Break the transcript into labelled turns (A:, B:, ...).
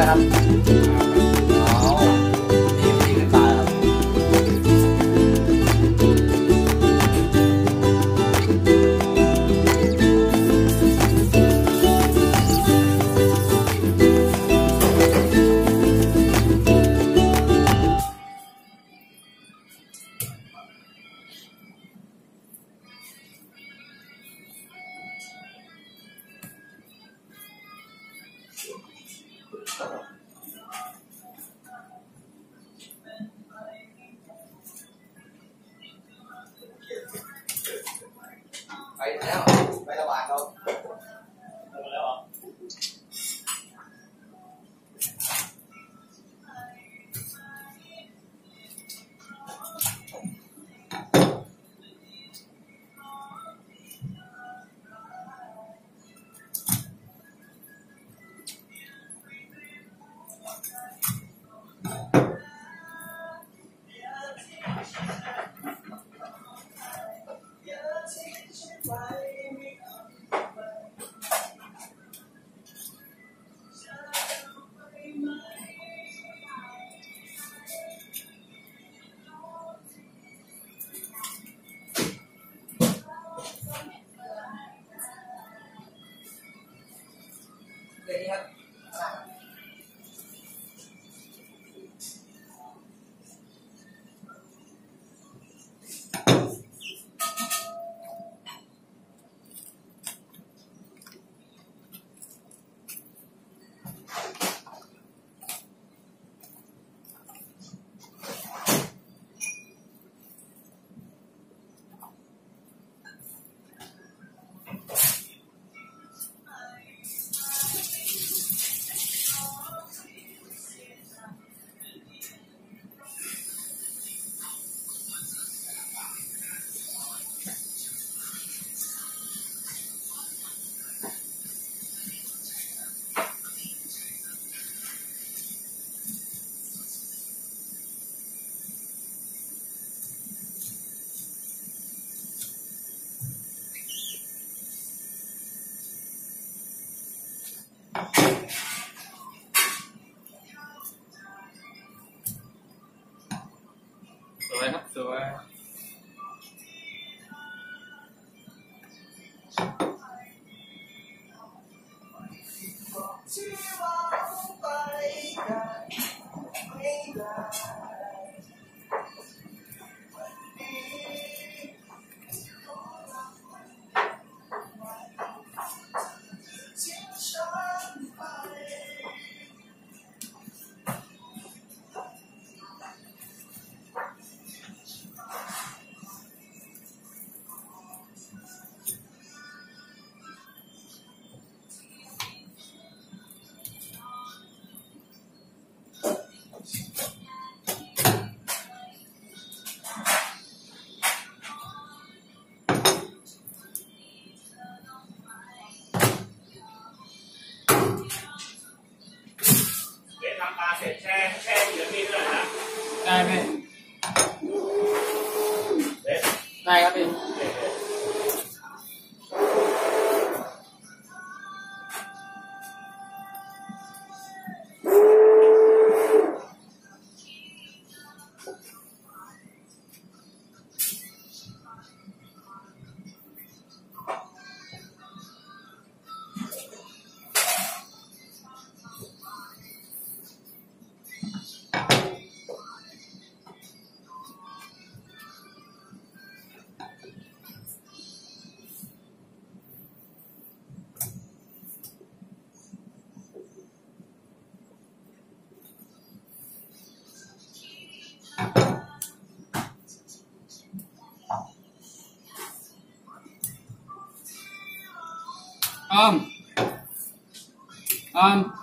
A: ครับ 对，你看 rồi hấp เดี๋ยว
B: ทำปลาเสร็จแช่แช่เหลือนี่ด้วยนะ
C: ได้ไหม Um. Um.